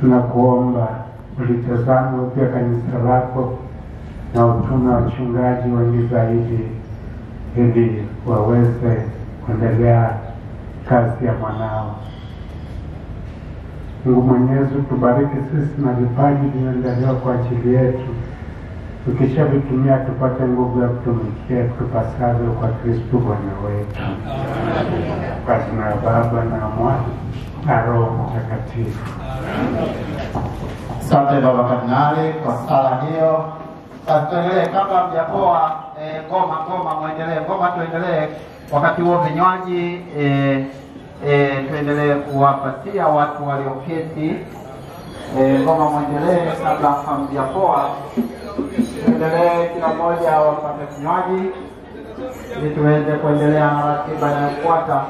tunakuomba zangu pia kanisa lako na utume wachungaji wengi zaidi, ili waweze kuendelea kazi ya mwanao. Mungu Mwenyezi, tubariki sisi na vipaji vinaendelewa kwa ajili yetu, tukishavitumia tupate nguvu ya kutumikia tupasavyo kwa Kristu Bwana wetu. Kwa jina ya Baba na Mwana na Roho Mtakatifu. Asante Baba Kardinali kwa sala hiyo. Tuendelee, kabla mjapoa eh, ngoma ngoma, mwendelee ngoma, tuendelee. Wakati huo vinywaji eh, eh, tuendelee kuwapatia watu walioketi ngoma, mwendelee kabla hamjapoa. Tuendelee, kila mmoja wapate vinywaji ili tuweze kuendelea na ratiba inayofuata.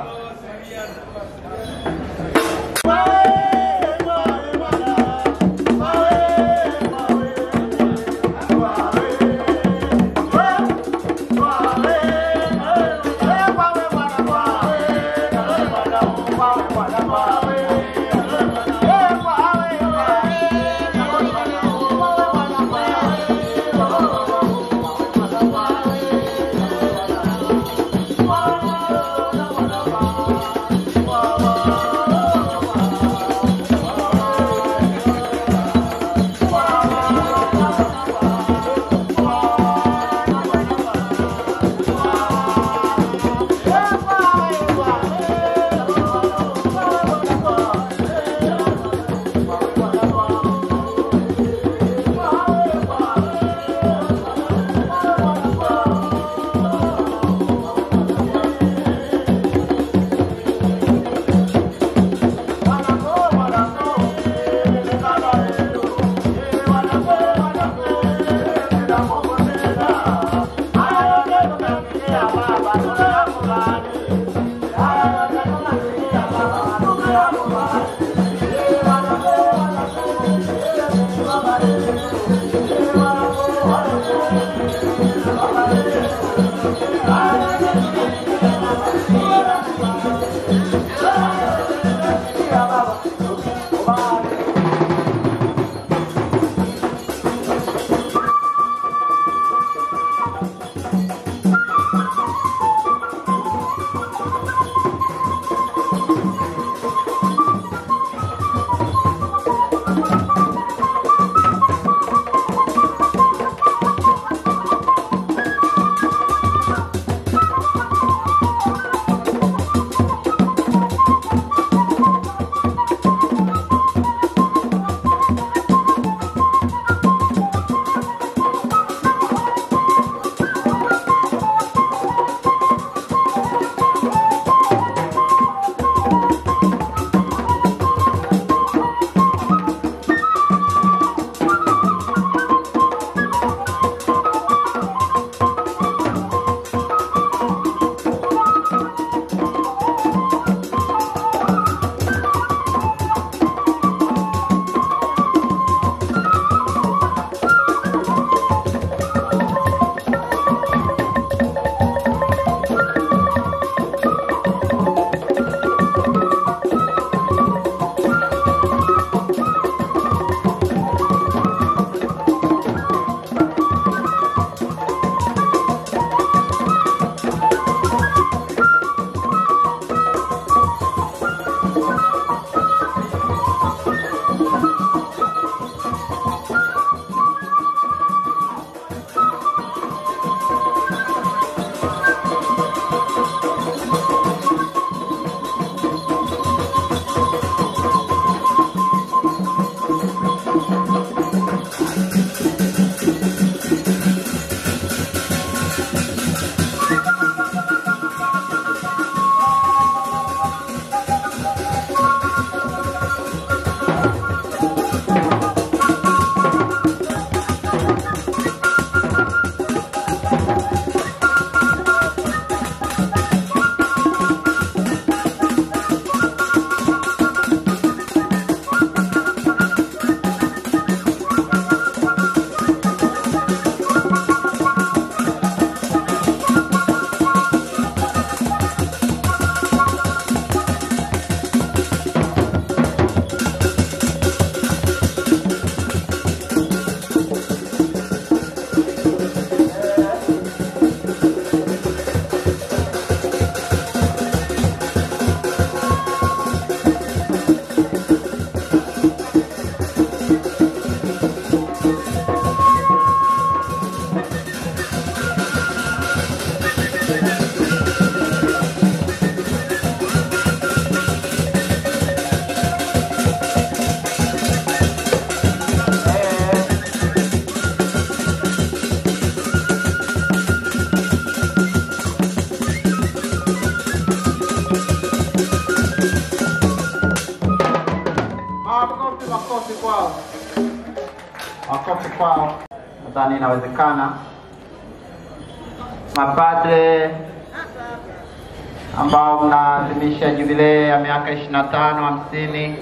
Hamsini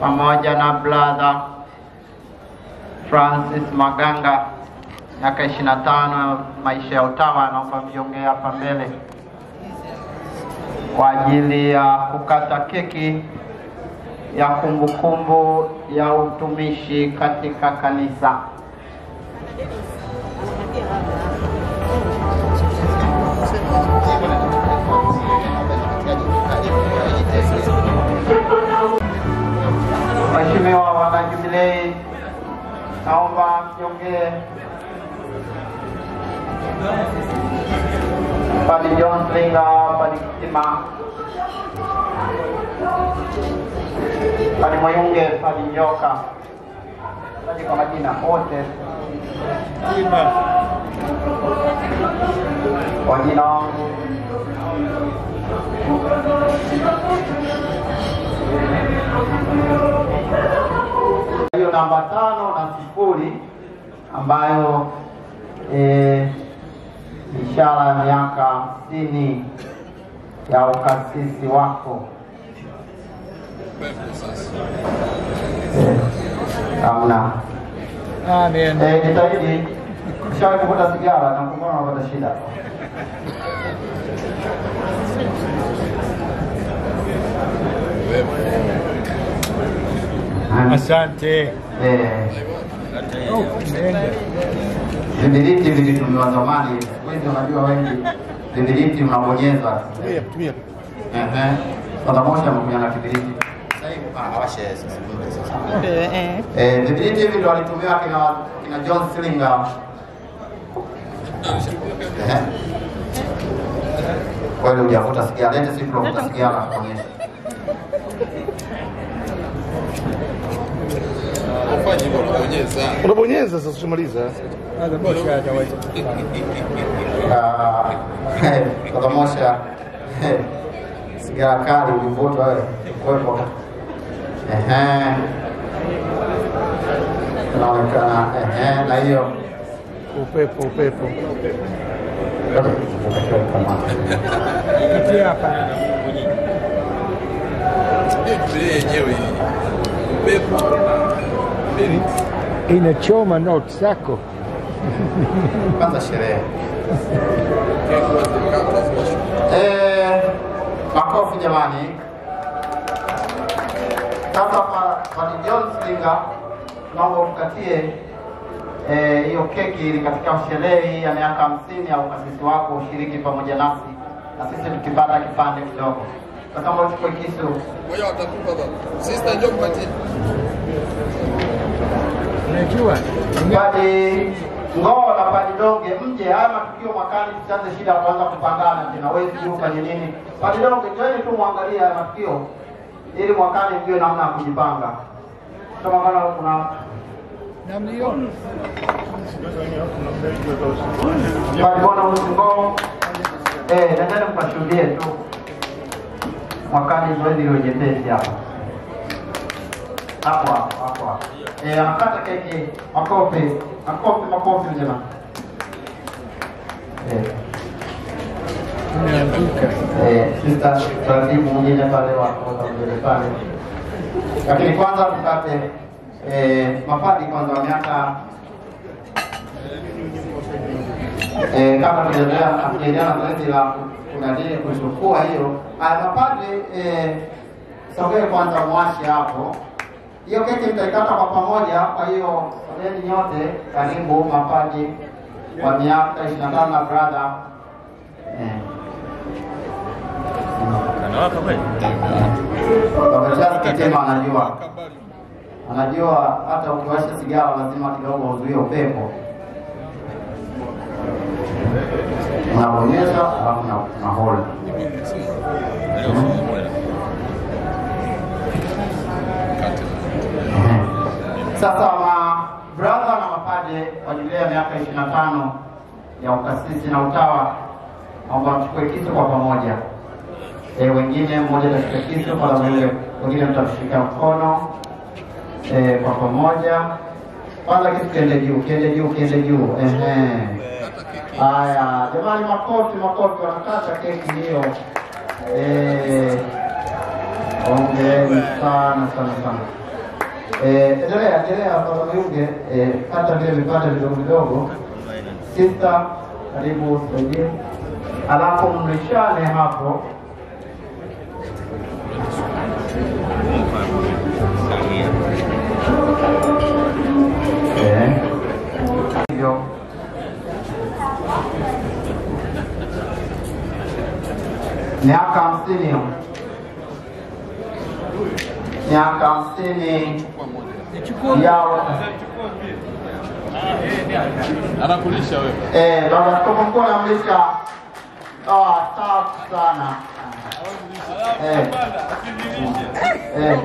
pamoja na brother Francis Maganga miaka ishirini na tano maisha ya utawa, naomba mjiongee hapa mbele kwa ajili ya kukata keki ya kumbukumbu ya utumishi katika kanisa. Wanajubilei, naomba mjiongee. Padre John Slinga, Padre Kisima, Padre Mwayunge, Padre Njoka, Padre kwa majina wote kwa jina wangu hiyo namba tano na sifuri ambayo eh, ishara ya miaka hamsini ya ukasisi wako. Eh, Hamna. Amen. Eh, jitahidi ushawahi kuvuta sigara na kumwona unapata shida. Asante. Eh, Nenda. vibiliti vilitumiwa zamani, siku hizi unajua wengi vibiliti mnabonyeza. Sasa moja na. Eh, vibiliti hivi ndo walitumiwa kina kina John Slinger Kweli hujavuta sikia, lete sigara kuonyesha. Unabonyeza sasa ushamaliza. Hata Bosha ataweza. Ah, Kaka Mosha, sigara kali ulivuta wewe, kuwepo. Ehe. Inaonekana ehe, na hiyo Upepo, upepo. Yenyewe upepo Inachoma not zako. Pata sherehe. Eh, makofi jamani. Sasa pa- Padre John Slinga, naomba utukatie eh, hiyo keki ili katika sherehe hii ya miaka hamsini ya ukasisi wako ushiriki pamoja nasi na sisi tukipata kipande kidogo. Kama uchukue kisu baba sister njoo mpatie Unajua? Padi Ngoo na Padi Donge mje, haya matukio mwakani, tusianze shida kuanza kupangana tena, wewe sijui ufanye nini. Padi Donge, twende tu muangalie haya matukio ili mwakani mjue namna ya kujipanga. Kama kana kuna. Padi Bona Ngoo, eh, nendeni mkashuhudie tu mwakani, zoezi liwe jepesi hapa hapo. Eh, anakata keki, makofi, makofi, makofi jamani. Eh. Eh, sista taratibu mwingine pale watoka mbele pale, lakini kwanza tupate eh, mapadi kwanza wa miaka eh, kama tujaendelea tujaendelea na zoezi la kunadili kuchukua hiyo. Haya mapadi eh, sogee kwanza mwashi hapo. Hiyo keki mtaikata kwa pamoja, kwa hiyo sogeni nyote karibu mapaji wa miaka 25 na brother eh. Kitema anajua anajua hata ukiwasha sigara lazima kidogo uzuie upepo. Unabonyeza alafu na na hold. Ehe. Sasa ma brother na mapadre kwa jubilei ya miaka 25 ya ukasisi na utawa, naomba mchukue kisu kwa pamoja. E, wengine mmoja atashika kisu kwa wengine wengine mtamshika mkono eh, kwa pamoja. Kwanza kitu kiende juu, kiende juu, kiende juu. Ehe. Haya, jamani, makofi, makofi, wanakata keki hiyo. Hongereni sana sana sana. Eh, endelea endelea baba Mayunge, eh, hata vile vipande vidogo vidogo. Sister, karibu saidie, alafu mlishane hapo. Eh, hivyo. Miaka hamsini. Miaka hamsini yao. Anakulisha wewe. eh, baba askofu mkuu anamlisha ah, safi sana. Eh, eh.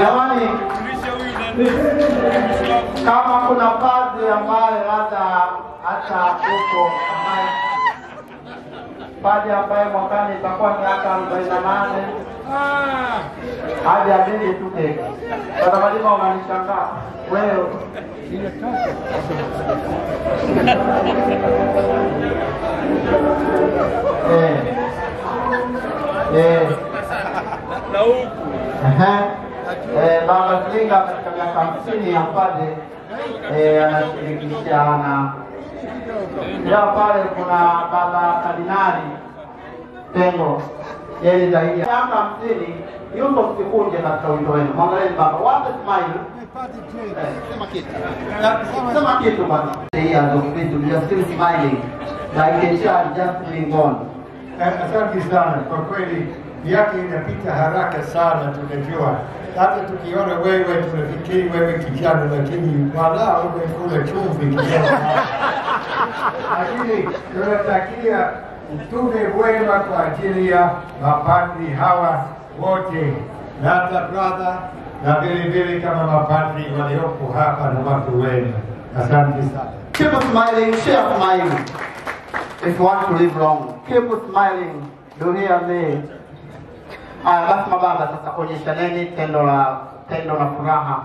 Jamani, kama kuna padri ambaye labda hata huko ambaye pale ambaye mwakani itakuwa miaka arobaini na nane hadi abili tu keki. Malima, unanishangaa wewe. Eh. Eh. Eh, Baba Zlinga katika miaka hamsini ya padre eh, anashirikishana ya pale kuna baba kardinali tengo yeye zaidi ya miaka hamsini yuko msikunje katika wito wenu. Mwangalieni baba, wape smile. Eh, Sema kitu. Na- Sema kitu bwana. Years of wisdom, you are still smiling like a child just being born. Asante sana kwa kweli, miaka inapita haraka sana, tunajua hata tukiona wewe tunafikiri wewe kijana, lakini umekula chumvi lakini tunatakia mtume wema kwa ajili ya mapadri hawa wote na hata brother na vile vile kama mapadri walioko hapa na watu wema. Asante sana. Keep smiling, smiling. If you want to live long, keep smiling. Hear me. Haya basi mababa, sasa onyeshaneni tendo la tendo la furaha,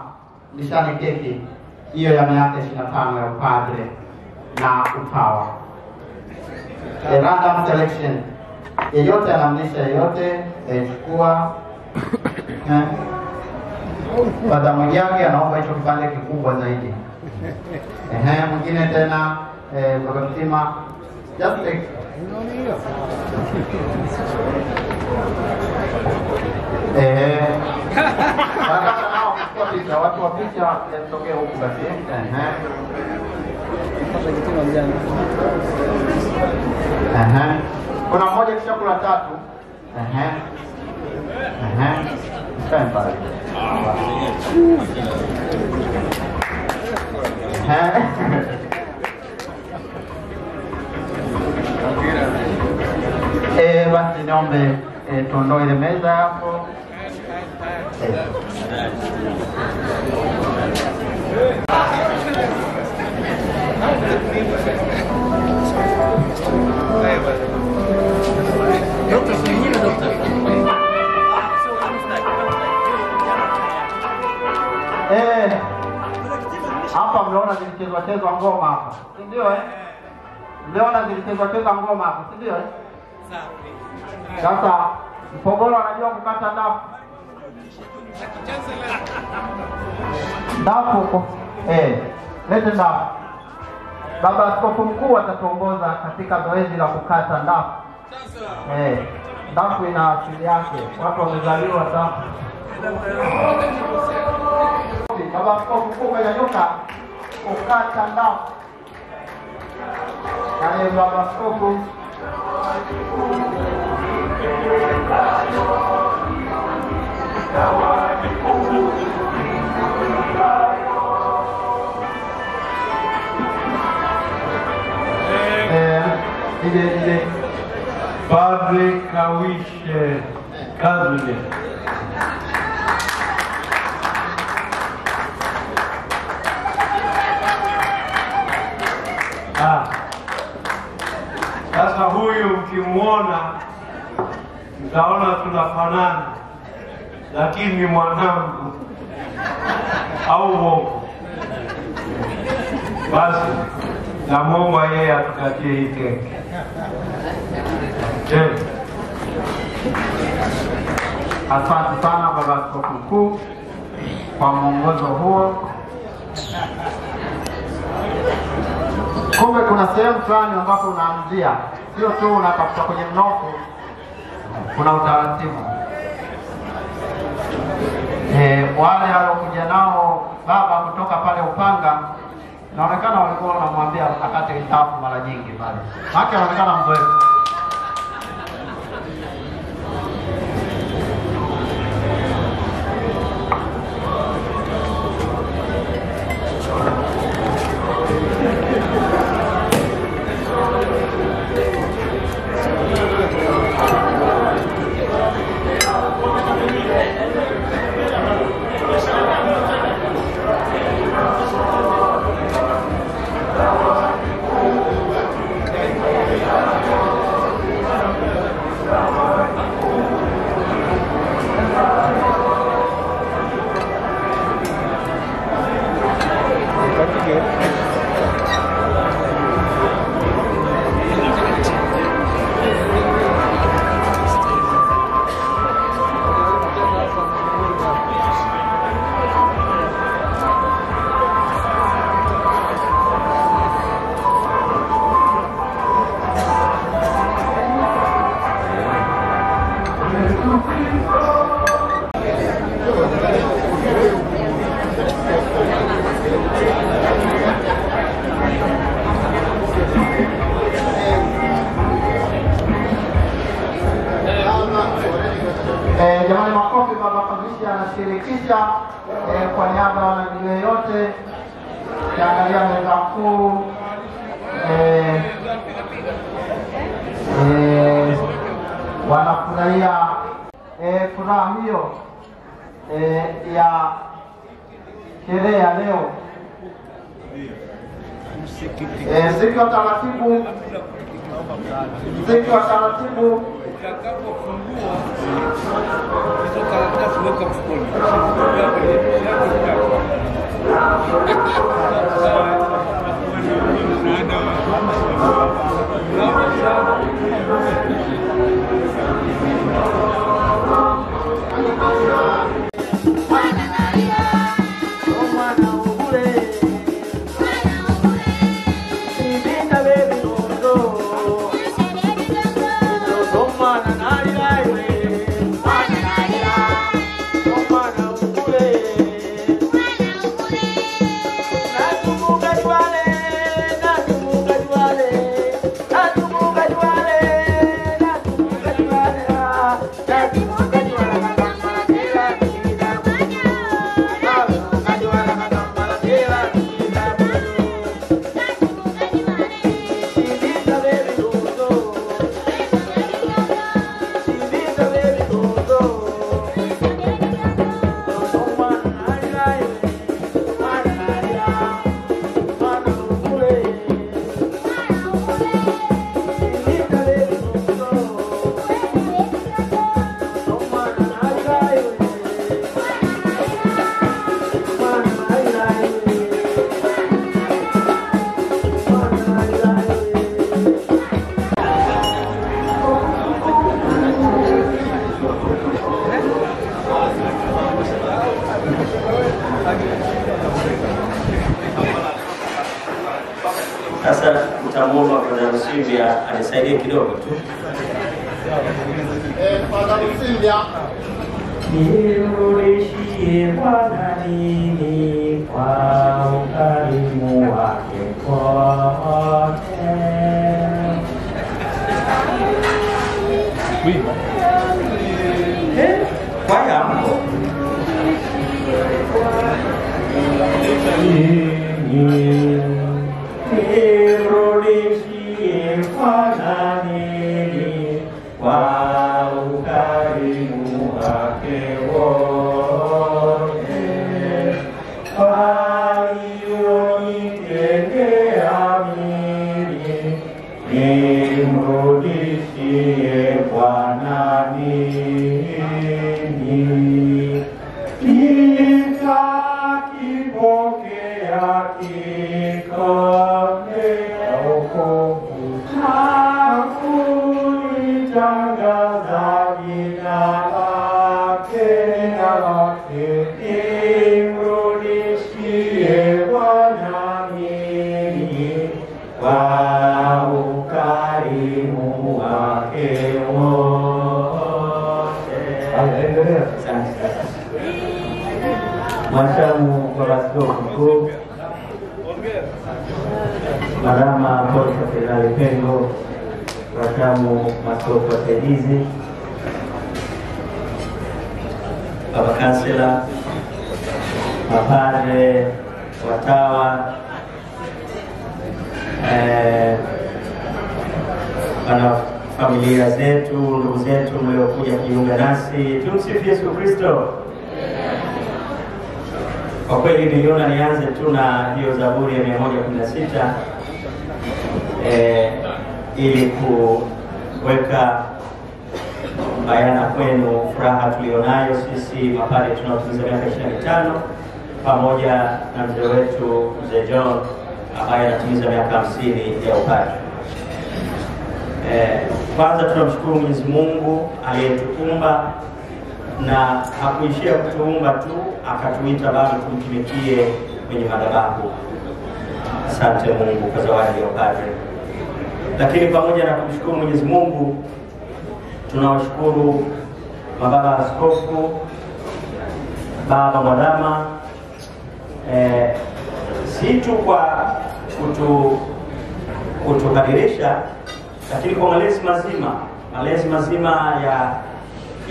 nishani keki. Hiyo ya miaka ishirini na tano ya upadre na utawa. A random selection, yeyote anamlisha yeyote, yaichukua chukua mwingi yake anaomba hicho kipande kikubwa zaidi. Ehe, mwingine tena eh, mzima just watu wa picha eh, msogee huku basi. Kuna mmoja kisha kula tatu. Pale. Eh, basi niombe eh, tuondoe ile meza hapo. Eh. Eh, hapa mliona zilichezwa chezwa ngoma hapa, si ndio eh? Mliona zilichezwa chezwa ngoma hapa, si ndio eh? Sasa Mpogoro anajua kukata dafu. Dafu. Eh, lete dafu. Baba Askofu Mkuu atatuongoza katika zoezi la kukata dafu. Eh, dafu ina asili yake, watu wamezaliwa dafu. Baba Askofu Mkuu kanyanyuka kukata dafu. Kale Baba Askofu Eh, ile ile Padre Kawishe Kadle. Ah, lakini mwanangu au uongo. Basi namwomba yeye atukatie hii keki. Asante sana Baba Askofu Mkuu kwa mwongozo huo. Kumbe kuna sehemu fulani ambapo unaanzia, sio tu unatafuta kwenye mnoko, kuna utaratibu. E, wale waliokuja nao baba kutoka pale Upanga, naonekana walikuwa wanamwambia akate itafu mara nyingi pale, maana anaonekana mzoefu. боком вспомнил. Я приеду, я приеду. Sasa nitamwomba Brother Lusimbia anisaidie kidogo tu. Nirudishie Bwana nini kwa ukarimu wake kote. Eh, Kwaya mko? Nirudishie Mwashamu wa Askofu Mkuu Marama Kosa Fedhali Pengo, Mhashamu Maskofu Wasaidizi, Baba Kansela, mapadre, watawa, eh, wana familia zetu, ndugu zetu mliokuja kujiunga nasi, tumsifu Yesu Kristo. Kwa kweli niliona nianze tu na hiyo Zaburi ya 116 eh, ili kuweka bayana kwenu furaha tulionayo sisi mapadre tunaotimiza miaka ishirini na mitano pamoja na mzee wetu mzee John ambaye anatimiza miaka hamsini ya upadre. Eh, kwanza tunamshukuru Mwenyezi Mungu aliyetuumba na hakuishia kutuumba tu, akatuita bado tumtumikie kwenye madhabahu. Asante Mungu kwa zawadi ya upadre. Lakini pamoja na kumshukuru Mwenyezi Mungu, tunawashukuru mababa askofu, baba mwadhama, eh, si tu kwa kutu kutubadilisha, lakini kwa malezi mazima, malezi mazima ya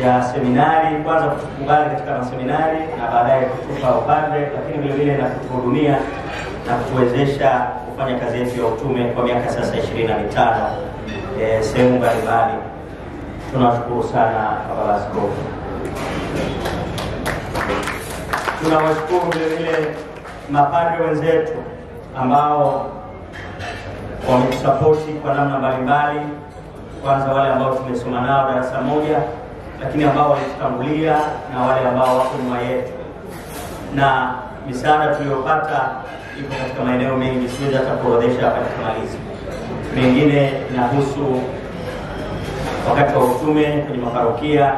ya seminari, kwanza kutukubali katika maseminari na baadaye kutupa upande lakini vile vile na kutuhudumia na kutuwezesha kufanya kazi yetu ya utume kwa miaka sasa ishirini na mitano eh, sehemu mbalimbali. Tunawashukuru sana baba askofu. Tunawashukuru vile vile mapadre wenzetu ambao wametusapoti kwa namna mbalimbali, kwanza wale ambao tumesoma nao darasa moja lakini ambao walitutangulia na wale ambao wako nyuma yetu, na misaada tuliyopata iko katika maeneo mengi, siwezi hata kuorodhesha hapa nikimaliza. Mengine inahusu wakati wa utume kwenye maparokia,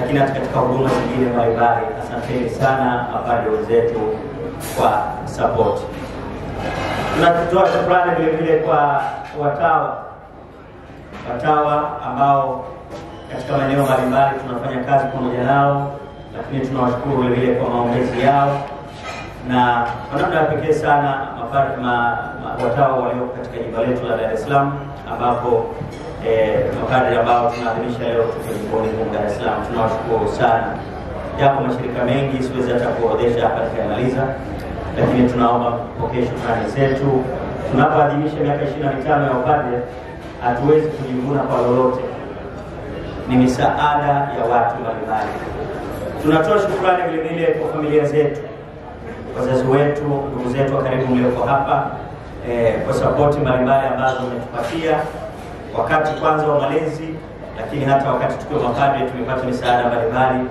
lakini hata katika huduma zingine mbalimbali. Asanteni sana mapadri wenzetu kwa sapoti. Tunatoa shukrani vilevile vile kwa watawa, watawa ambao katika maeneo mbalimbali tunafanya kazi pamoja nao, lakini tunawashukuru vile vile kwa maombezi yao na kwa namna ya pekee sana watawa walioko katika jimbo letu la Dar es Salaam ambapo eh, mapadri ambao tunaadhimisha leo tuko jimboni Dar es Salaam, tunawashukuru sana. Yapo mashirika mengi, siwezi hata kuorodhesha hapa nikayamaliza, lakini tunaomba mpokee shukrani zetu. Tunapoadhimisha miaka ishirini na mitano ya upadre, hatuwezi kujivuna kwa lolote ni misaada ya watu mbalimbali. Tunatoa shukrani vile vile kwa familia zetu, wazazi wetu, ndugu zetu wa karibu mlioko hapa eh, kwa sapoti mbalimbali ambazo umetupatia wakati kwanza wa malezi, lakini hata wakati tukiwa mapadre tumepata misaada mbalimbali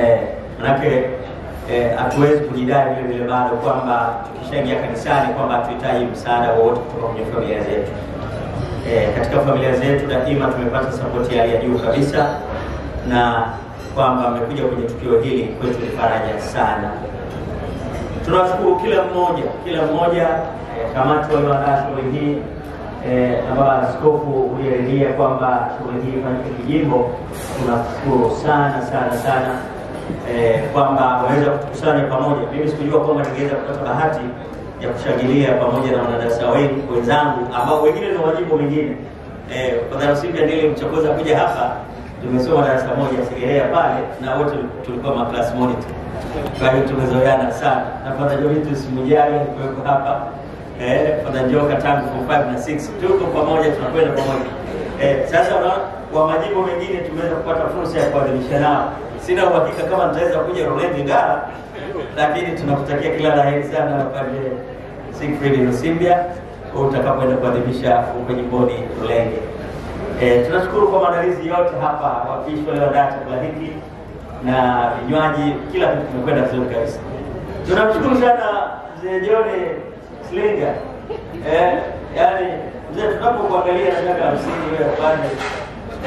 eh, manake hatuwezi eh, kujidai vile vile bado kwamba tukishaingia kanisani kwamba hatuhitaji msaada wowote kutoka kwenye familia zetu. E, katika familia zetu daima tumepata sapoti ya hali ya juu kabisa, na kwamba amekuja kwenye tukio hili kwetu ni faraja sana. Tunashukuru kila mmoja kila mmoja e, kamati walioandaa shughuli hii e, baba askofu uliyeridhia kwamba shughuli hii ifanyike kijimbo. Tunashukuru sana sana sana e, kwamba waweza kutukusanya pamoja. Mimi sikujua kwamba ningeweza kupata bahati ya kushangilia pamoja na wanadarasa wengi wenzangu ambao wengine ni wajibu mengine. Eh, Padre ndiye mchokoza kuja hapa, tumesoma darasa moja Segerea pale na wote tulikuwa ma class monitor. Kwa hiyo tumezoeana sana. Na Padre Jovitus Mujali alikuwepo hapa. Eh, Padre Joka tangu form 5 na 6 tuko pamoja tunakwenda pamoja. Eh, sasa na, kwa majibu mengine tumeweza kupata fursa ya kuadhimisha nao. Sina uhakika kama nitaweza kuja Rolendi Ngara, lakini tunakutakia kila la heri sana pale Siegfried Lusimbia utakapoenda kuadhimisha huko jimboni Ulenge. E, tunashukuru kwa maandalizi yote hapa, wapishi walioandaa chakula hiki na vinywaji, kila kitu kimekwenda vizuri kabisa. Tunamshukuru sana mzee John Slinga. Eh, yani mzee, tunapokuangalia na miaka hamsini ya upande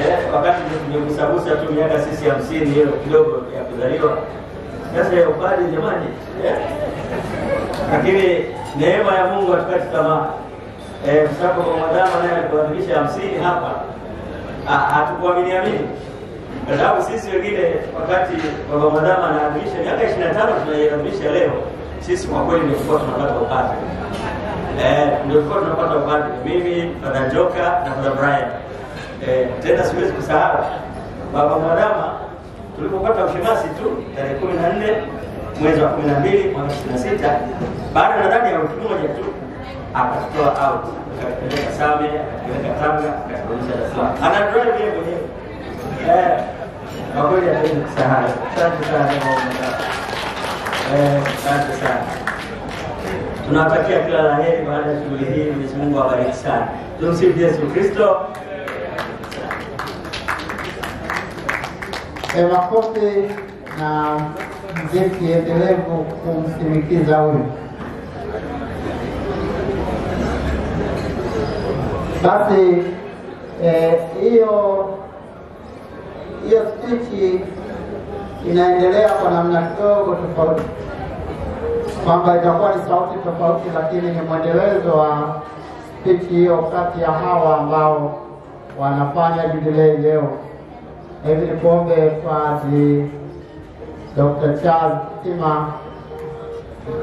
eh, wakati tumegusagusa tu miaka sisi hamsini hiyo kidogo ya kuzaliwa, sasa ya ubali jamani, lakini neema ya Mungu hatukati tamaa. Eh, kwa sababu mwanadamu naye alikuadhimisha hamsini hapa. Hatukuaminia hatukuamini amini. Kwa sababu sisi wengine wakati baba mwanadamu anaadhimisha miaka ishirini na tano tunaiadhimisha leo, sisi kwa kweli ndio tulikuwa tunapata upate eh, ndio tulikuwa tunapata upadre, mimi Fadha Joka na Fadha Brian. Eh, tena siwezi kusahau baba tulipopata ushemasi tu tarehe kumi na nne mwezi wa kumi na mbili mwaka ishirini na sita baada nadhani ya wiki moja tu akatutoa out akatupeleka Same akatupeleka Tanga akatuonyesha Dar es Salaam. Ana drive yeye mwenyewe. Eh kwa kweli hatuwezi kusahau. Asante sana eh asante sana. Tunawatakia kila la heri baada ya shughuli hii. Mwenyezi Mungu awabariki sana. Tumsifu Yesu Kristo E, makofi na mziki endelevu kumsimikiza huyu. Basi eh, hiyo hiyo spichi inaendelea kwa namna kidogo tofauti, kwamba itakuwa ni sauti tofauti, lakini ni mwendelezo wa spichi hiyo kati ya hawa ambao wanafanya jubilei leo. Hivi nikuombe Padri Dr. Charles Tima,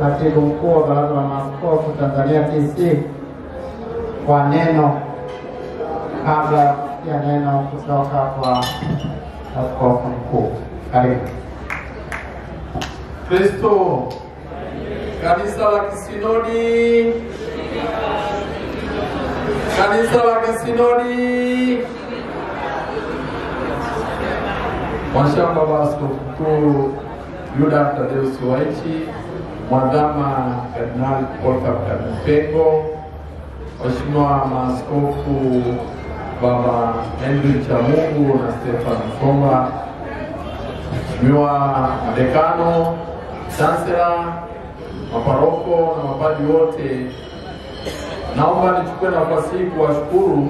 katibu mkuu wa Baraza la Maaskofu Tanzania TC, kwa neno kabla ya kusikia neno kutoka kwa askofu mkuu. Karibu. Kristo, kanisa la kisinodi, kanisa la kisinodi. Mwashamba wa Askofu Mkuu Yuda Tadeus Waichi, Mwadhama Kardinali Polycarp Mpengo, Waheshimiwa maaskofu Baba Henry Chamungu na Stefan Msomba, Mheshimiwa Madekano, chansela, maparoko na mapadi wote, naomba nichukue nafasi hii kuwashukuru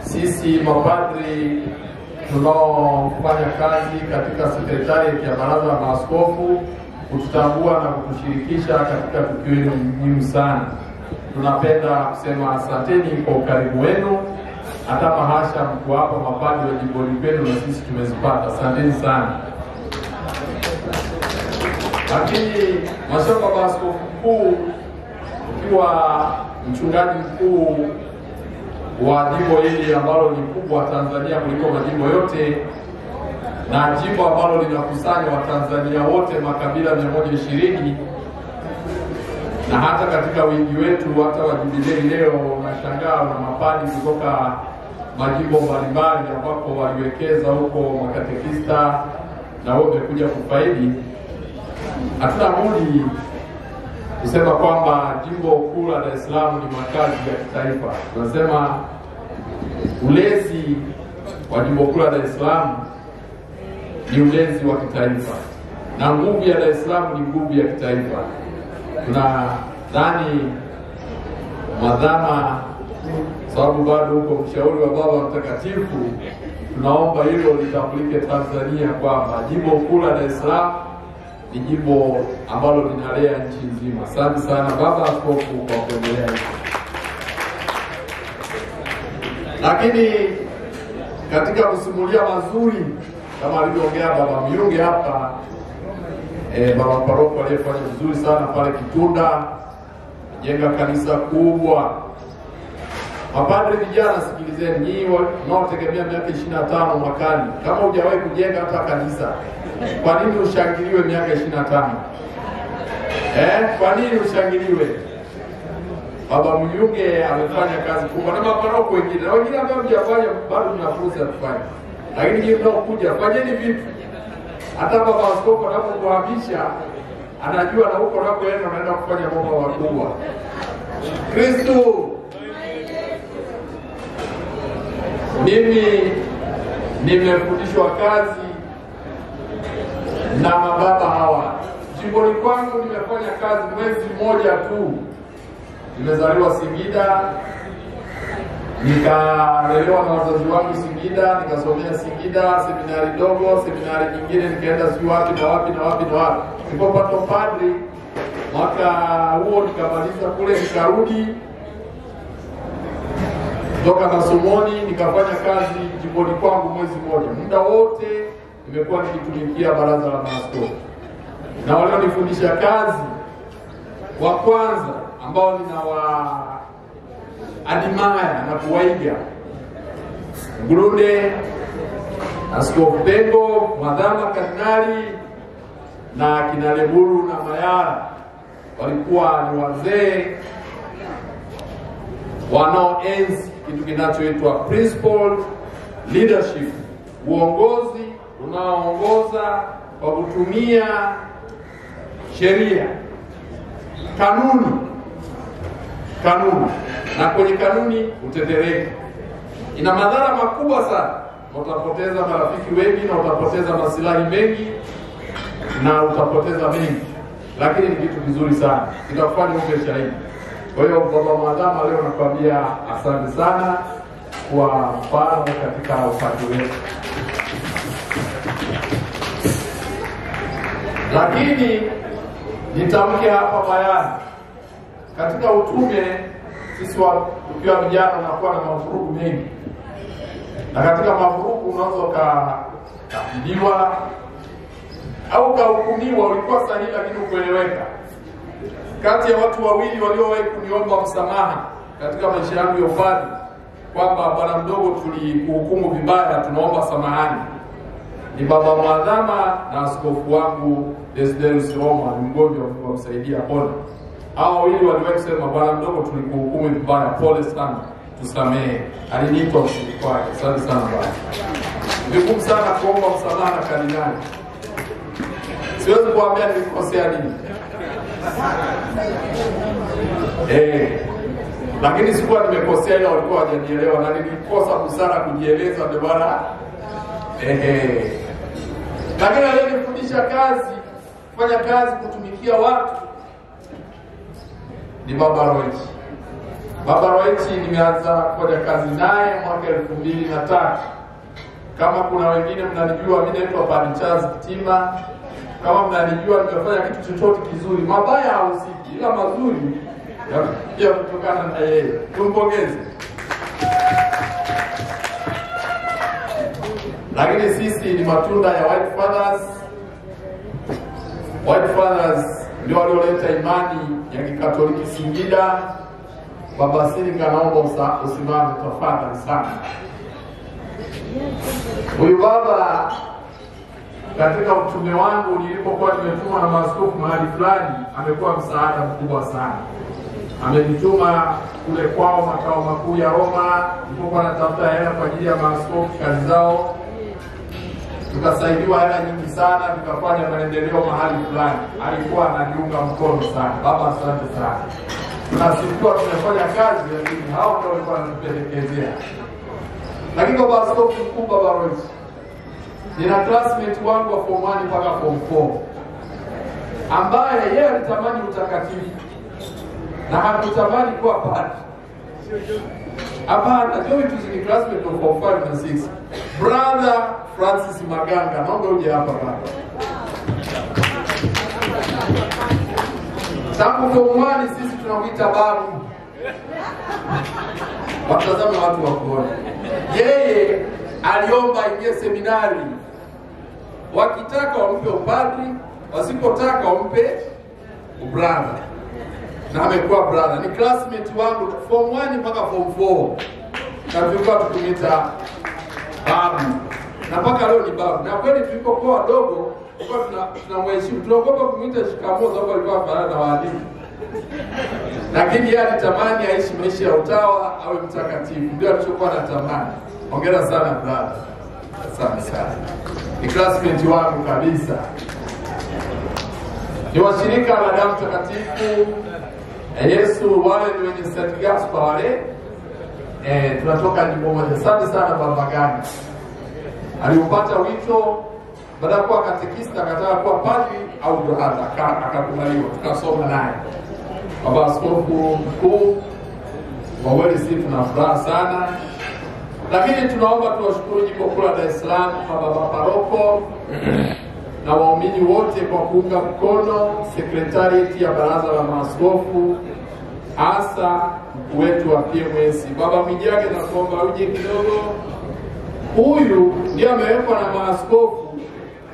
sisi mapadri tunaofanya kazi katika sekretarieti ya Baraza la Maaskofu kututambua na kutushirikisha katika tukio hili muhimu sana. Tunapenda kusema asanteni kwa ukaribu wenu. Hata mahasha mko hapa mapadri wa jimboni kwenu na sisi tumezipata, asanteni sana. Lakini Mhashamu Baba Askofu Mkuu, ukiwa mchungaji mkuu wa jimbo hili ambalo ni kubwa Tanzania kuliko majimbo yote na jimbo ambalo linakusanya Watanzania wote makabila mia moja ishirini na hata katika wingi wetu hata wa leo unashangaa na mapadi kutoka majimbo mbalimbali ambapo waliwekeza huko makatekista na wao wamekuja kufaidi. Hatuna budi kusema kwamba jimbo kuu la Dar es Salaam ni makazi ya kitaifa. Tunasema ulezi wa jimbo kuu la Dar es Salaam ni ulezi wa kitaifa, na nguvu ya Dar es Salaam ni nguvu ya kitaifa. Tunadhani madhama, sababu bado huko mshauri wa Baba Mtakatifu, tunaomba hilo litambulike Tanzania kwamba jimbo kuu la Dar es Salaam ni jimbo ambalo linalea nchi nzima. Asante sana Baba Askofu kwa kuendelea hivi. Lakini katika kusimulia mazuri kama alivyoongea Baba Myunge hapa eh, Baba Paroko aliyefanya vizuri sana pale Kitunda, jenga kanisa kubwa. Mapadre vijana, sikilizeni nyinyi mnaotegemea miaka ishirini na tano mwakani, kama hujawahi kujenga hata kanisa, kwa nini ushangiliwe miaka ishirini na tano? Eh, kwa nini ushangiliwe? Baba Mnyunge amefanya kazi kubwa na maparoko wengine na wengine ambao mjafanya bado mna fursa ya kufanya, lakini nyinyi mnaokuja fanyeni vitu. Hata baba askofu anapokuhamisha anajua na huko unakoenda unaenda kufanya mambo makubwa. Kristo. Mimi nimefundishwa kazi na mababa hawa. Jimboni kwangu nimefanya kazi mwezi mmoja tu. Nimezaliwa Singida, nikalelewa na wazazi wangu Singida, nikasomea Singida, seminari dogo, seminari nyingine nikaenda sijui wapi na wapi na wapi na wapi. Nilipopata padri mwaka huo nikamaliza kule, nikarudi toka masomoni nikafanya kazi jimboni kwangu mwezi mmoja. Muda wote nimekuwa nikitumikia baraza la maaskofu, na walionifundisha kazi wa kwanza ambao ninawa adimaya na kuwaiga. Mgrunde, Askofu Pengo, Mwadhama Kardinali na kinaleburu na Mayara walikuwa ni wazee wanaoenzi kitu kinachoitwa principle leadership, uongozi unaoongoza kwa kutumia sheria, kanuni, kanuni, na kwenye kanuni utetereki. Ina madhara makubwa sana, na utapoteza marafiki wengi na utapoteza masilahi mengi na utapoteza mengi, lakini ni kitu kizuri sana, kitakufanya uwe shahidi. Kwa hiyo baba mwadhama, leo nakwambia asante sana kwa mfano katika upande wetu, lakini nitamke hapa bayani, katika utume sisi wa- tukiwa vijana unakuwa na mavurugu mengi, na katika mavurugu unaweza ukakabiliwa au ukahukumiwa ulikuwa sahihi, lakini ukueleweka kati ya watu wawili waliowahi kuniomba msamaha katika maisha yangu ya ufadhi kwamba bwana mdogo, tulikuhukumu vibaya, tunaomba samahani, ni baba mwadhama na askofu wangu Desiderius Roma, ni mgonjwa, kumsaidia pole. Hao wawili waliwahi kusema, bwana mdogo, tulikuhukumu vibaya, pole sana, tusamehe. Alinipa ofisini wake. Asante sana bwana. Vigumu sana kuomba msamaha na kardinali, siwezi kuambia nilikosea nini Eh, lakini sikuwa nimekosea, ila walikuwa hawajanielewa na nilikosa busara kujieleza, ndio Eh eh. Lakini aliyenifundisha kazi, kufanya kazi, kutumikia watu ni Baba roeti Baba roeti nimeanza kufanya kazi naye mwaka elfu mbili na tatu. Kama kuna wengine mnanijua, mimi naitwa Padre Kitima. Kama mnanijua, nimefanya kitu chochote kizuri, mabaya hahusiki, ila mazuri ya kutokana na yeye. Tumpongeze. Lakini sisi ni matunda ya White Fathers. Fathers ndio walioleta imani ya Kikatoliki Singida. Baba Silinga, naomba usimame tafadhali sana. Huyu baba katika utume wangu nilipokuwa nimetumwa na maaskofu mahali fulani, amekuwa msaada mkubwa sana. Amenituma kule kwao makao makuu ya Roma, nilipokuwa natafuta hela kwa ajili ya maaskofu kazi zao, tukasaidiwa hela nyingi sana, tukafanya maendeleo mahali fulani. Alikuwa ananiunga mkono sana. Baba, asante sana. Na sikuwa tumefanya kazi, lakini hao ndio walikuwa wanatupendekezea. Lakini baba askofu mkuu, baba Royce, nina classmate wangu wa form 1 mpaka form 4 ambaye yeye alitamani utakatifu na hakutamani kuwa padri. Hapana, Jovitus ni classmate of form 5 na 6. Brother Francis Maganga, naomba uje hapa baba. Tangu form 1 sisi tunamuita babu. Watazame watu wa kuona. Yeye aliomba ingie seminari, wakitaka wampe upadri, wasipotaka wampe ubrother, na amekuwa brother. Ni classmate wangu form 1 mpaka form 4, na tulikuwa tukimwita babu, na mpaka leo ni babu. Na kweli tulipokuwa wadogo tulikuwa tuna- tunamheshimu, tunaogopa kumwita shikamoo sababu alikuwa afanana na waalimu lakini yeye alitamani aishi maisha ya utawa, awe mtakatifu, ndio alichokuwa anatamani. Hongera sana brother, asante sana. Ni classmate wangu kabisa, ni washirika wa damu takatifu Yesu wale ni wenye St. Gaspar wale eh, tunatoka jimbo moja. Asante sana baba Gani aliupata wito baada ya kuwa katekista, akataka kuwa padri au johana, aka- akakubaliwa, tukasoma naye. Baba Askofu Mkuu, kwa kweli sisi tuna furaha sana, lakini tunaomba tuwashukuru jimbo kuu la Dar es Salaam na baba paroko na waumini wote kwa kuunga mkono sekretarieti ya baraza la maaskofu hasa wetu wa PMS Baba Mwijage, na kuomba uje kidogo. Huyu ndiye amewekwa na maaskofu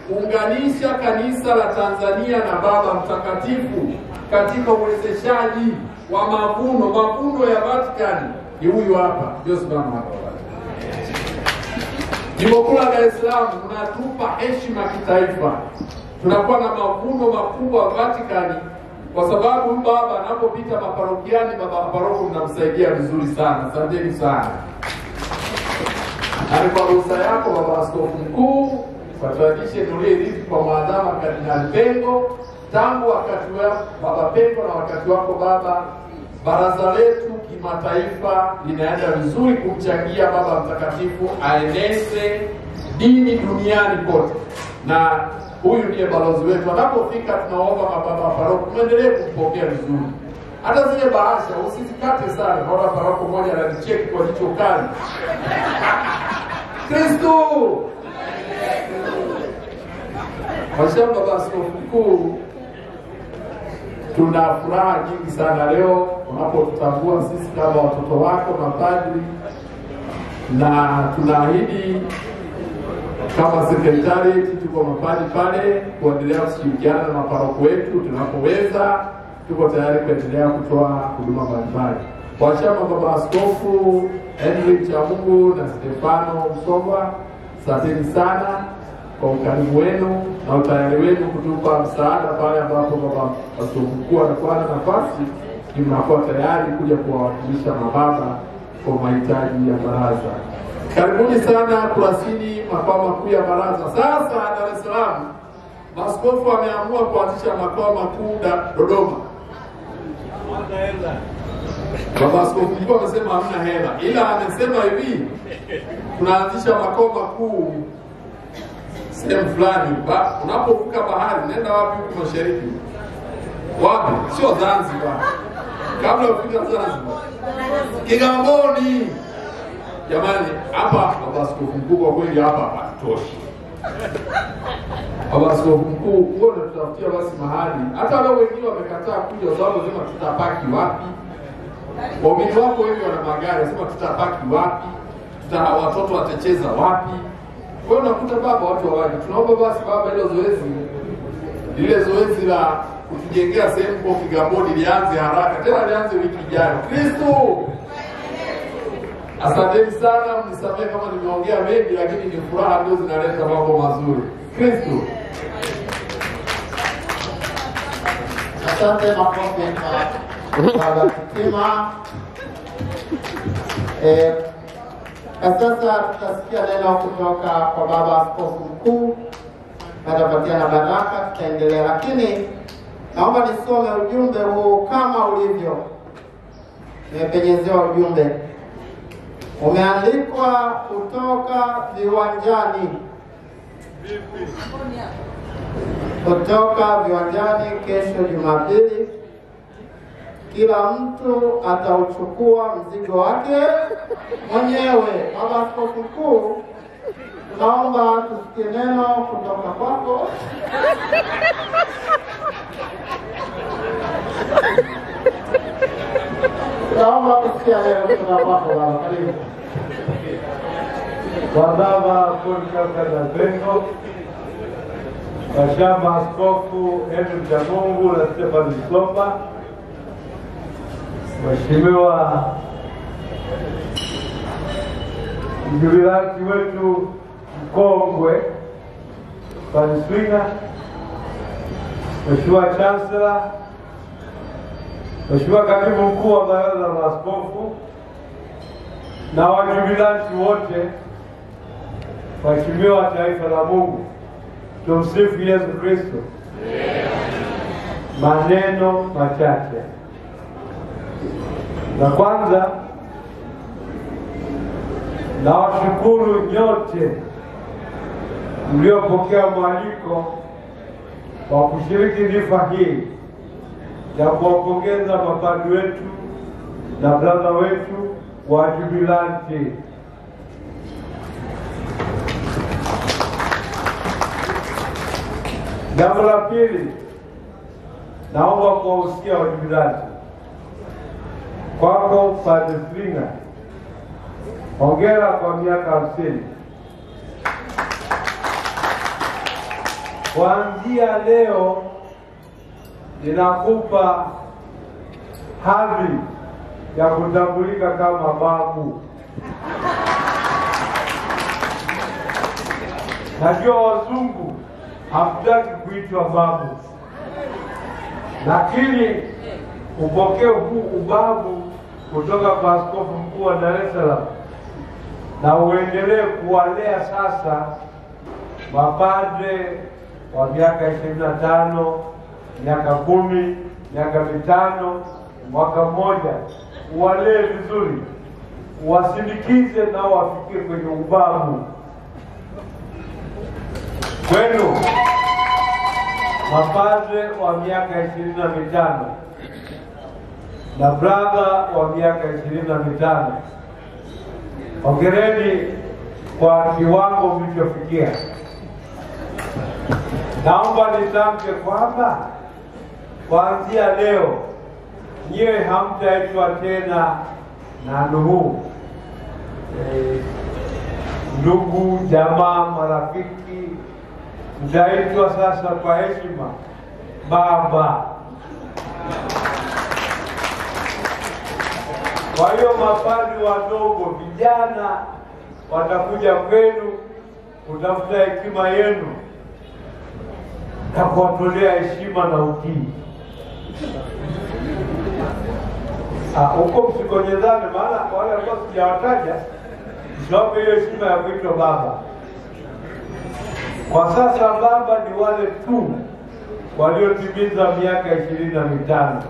kuunganisha kanisa la Tanzania na Baba Mtakatifu katika uwezeshaji wa mavuno. Mavuno ya Vatican ni huyu hapa, ndio simama hapa Jimbo kuu la Dar es Salaam heshima kitaifa, tunakuwa na mavuno makubwa Vatikani kwa sababu baba anapopita maparokiani, baba paroko mnamsaidia vizuri sana. Asanteni sana. Ani kwa ruhusa yako baba askofu mkuu, kwa tradition uliyerithi kwa maadama Kardinali Pengo tangu wakati wa baba Pengo na wakati wako baba, baraza letu kimataifa linaenda vizuri kumchangia baba mtakatifu aeneze dini duniani kote, na huyu ndiye balozi wetu. Anapofika tunaomba mababa paroko mwendelee kumpokea vizuri, hata zile bahasha usizikate sana. Naona paroko mmoja ananicheki kwa jicho kali. Kristo Mhashamu Baba Askofu Mkuu, tuna furaha nyingi sana leo unapotutambua sisi kama watoto wako mapadri, na tunaahidi kama sekretarieti, tuko mapadri pale kuendelea kushirikiana na maparoko wetu tunapoweza. Tuko tayari kuendelea kutoa huduma mbalimbali. Washama Baba Askofu Henry Chamungu na Stefano Msomba, asanteni sana kwa ukarimu wenu na utayari wenu kutupa msaada pale ambapo baba mkuu anakuwa nafasi, mnakuwa tayari kuja kuwawakilisha mababa kwa mahitaji ya baraza. Karibuni sana Kurasini, makao makuu ya baraza. Sasa Dar es Salaam, maaskofu wameamua kuanzisha makao makuu Dodoma. Baba amesema hamna hela, ila amesema hivi, tunaanzisha makao makuu sehemu fulani. Ba- Unapovuka bahari, nenda wapi huku mashariki? Wapi? Sio Zanzibar. Kabla ufika Zanzibar, Kigamboni. Jamani, hapa baba askofu mkuu, kwa kweli hapa hapatoshi. Baba askofu mkuu, huo tutafutia basi mahali. Hata leo wengine wamekataa kuja, sababu sema tutapaki wapi? Waumini wako wengi wana magari, sema tutapaki wapi? Tuta, watoto watacheza wapi? Kwa hiyo unakuta baba, watu wawaji Tunaomba basi baba, ile zoezi lile zoezi la kutujengea sehemu kwa Kigamboni lianze haraka, tena lianze wiki ijayo. Kristo, asanteni sana, mnisamehe kama nimeongea mengi, lakini ni furaha ndio zinaleta mambo mazuri. Kristo. Asante makofi kwa Baba Kitima. Na sasa tutasikia neno kutoka kwa Baba Askofu Mkuu, atapatia na baraka, tutaendelea, lakini naomba nisome ujumbe huu kama ulivyo. Nimepenyezewa ujumbe, umeandikwa kutoka viwanjani kutoka viwanjani kesho Jumapili. Kila mtu atauchukua mzigo wake mwenyewe. Baba Askofu Mkuu, tunaomba tusikie neno kutoka kwako. Tunaomba kusikia neno kutoka kwako baba, karibu. Kwa Baba Washama Askofu Henry Chamungu na Stefan Msomba, Mheshimiwa mjubilati wetu mkongwe Panswina, Mheshimiwa Chancellor, Mheshimiwa Katibu Mkuu wa Baraza la Maaskofu na wajubilanti wote, waheshimiwa taifa la Mungu, tumsifu Yesu Kristo. Maneno machache. La kwanza nawashukuru nyote mliopokea mwaliko wa kushiriki dhifa hii ya kuwapongeza mabadi wetu na braza wetu wa jubilanti. Jambo la pili, naomba kuwahusikia wajubilanti kwako Padre Slinga, hongera kwa miaka hamsini. Kuanzia leo ninakupa hadhi ya kutambulika kama babu. Najua wazungu hamtaki kuitwa babu, lakini upokee huu ubabu kutoka kwa askofu mkuu wa Dar es Salaam na uendelee kuwalea sasa mapadre wa miaka ishirini na tano miaka kumi miaka mitano mwaka mmoja, uwalee vizuri, wasindikize nao wafikie kwenye ubabu kwenu. Mapadre wa miaka ishirini na mitano na brother wa miaka ishirini na mitano hongereni kwa kiwango mlichofikia. Naomba nitamke kwamba kuanzia leo nyiwe hamtaitwa tena na ndugu e, ndugu jamaa, marafiki, mtaitwa sasa kwa heshima baba. Kwa hiyo mapadri wadogo, vijana watakuja kwenu kutafuta hekima yenu na kuwatolea heshima na utii. Ah, huko msikonyezane, maana kwa wale ambao sijawataja msiwape hiyo heshima ya kuitwa baba. Kwa sasa baba ni wale tu waliotimiza miaka ishirini na mitano.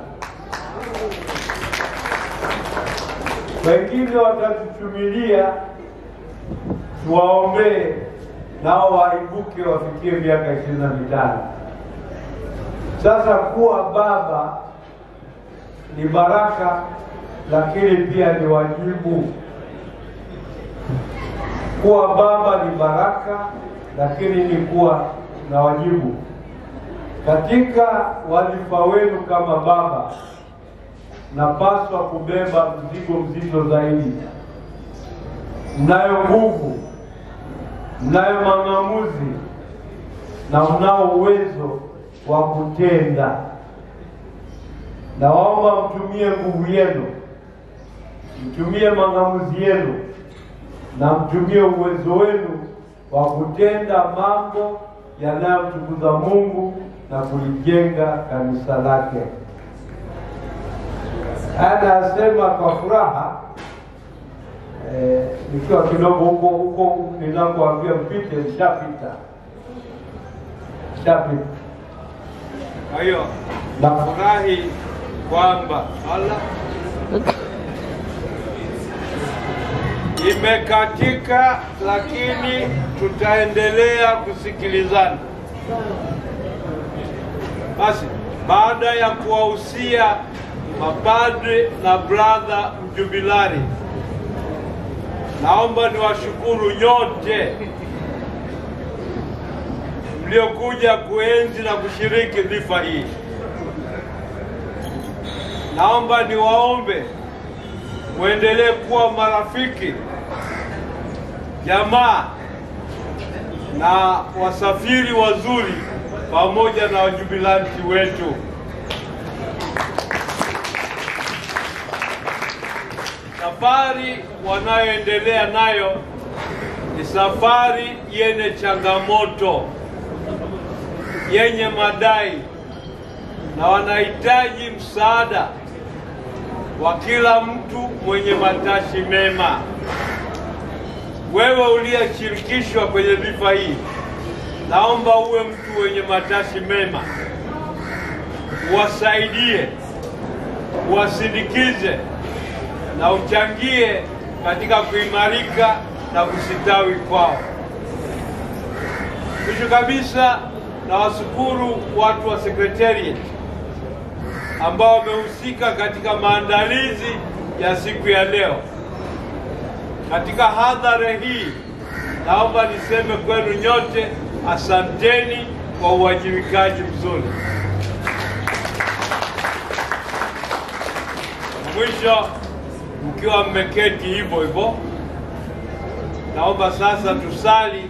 Wengine watatutumilia tuwaombee nao waibuke wafikie miaka ishirini na mitano. Sasa kuwa baba ni baraka, lakini pia ni wajibu. Kuwa baba ni baraka, lakini ni kuwa na wajibu. Katika wadhifa wenu kama baba, napaswa kubeba mzigo mzito zaidi. Mnayo nguvu, mnayo mang'amuzi na mnao uwezo wa kutenda. Nawaomba mtumie nguvu yenu, mtumie mang'amuzi yenu na mtumie uwezo wenu wa kutenda mambo yanayomtukuza Mungu na kulijenga kanisa lake. Anasema kwa furaha eh, nikiwa kidogo huko huko ninakoambia mpite, nishapita nishapita. Kwa hiyo nafurahi kwamba ala imekatika, lakini tutaendelea kusikilizana. Basi baada ya kuwahusia mapadri na brother mjubilari, naomba niwashukuru nyote mliokuja kuenzi na kushiriki dhifa hii. Naomba niwaombe muendelee kuwa marafiki, jamaa na wasafiri wazuri pamoja na wajubilanti wetu. Safari wanayoendelea nayo ni safari yenye changamoto, yenye madai, na wanahitaji msaada wa kila mtu mwenye matashi mema. Wewe uliyeshirikishwa kwenye vifa hii, naomba uwe mtu wenye matashi mema, uwasaidie, uwasindikize na uchangie katika kuimarika na kusitawi kwao. Mwisho kabisa, na washukuru watu wa secretariat ambao wamehusika katika maandalizi ya siku ya leo. Katika hadhara hii, naomba niseme kwenu nyote asanteni kwa uwajibikaji mzuri. Mwisho, mkiwa mmeketi hivyo hivyo, naomba sasa tusali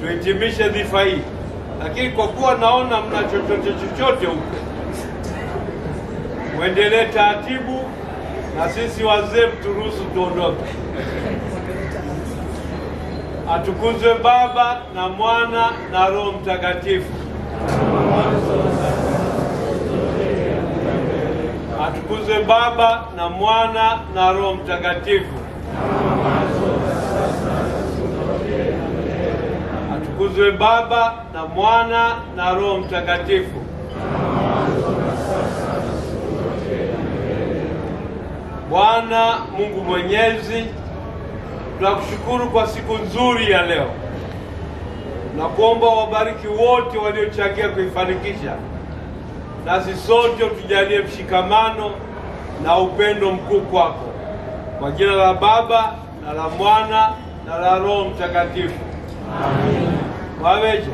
tuhitimishe dhifa hii, lakini kwa kuwa naona mna chochote chochote huko, mwendelee taratibu, na sisi wazee mturuhusu tuondoke. Atukuzwe Baba na Mwana na Roho Mtakatifu. Atukuzwe Baba na Mwana na Roho Mtakatifu. Atukuzwe Baba na Mwana na Roho Mtakatifu. Bwana Mungu Mwenyezi, tunakushukuru kwa siku nzuri ya leo na kuomba wabariki wote waliochangia kuifanikisha, nasi sote utujalie mshikamano na upendo mkuu kwako, kwa jina la Baba na la Mwana na la Roho Mtakatifu. Waweja